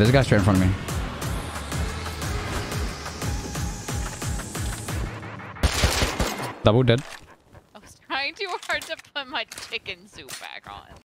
There's a guy straight in front of me. Double dead. I was trying too hard to put my chicken suit back on.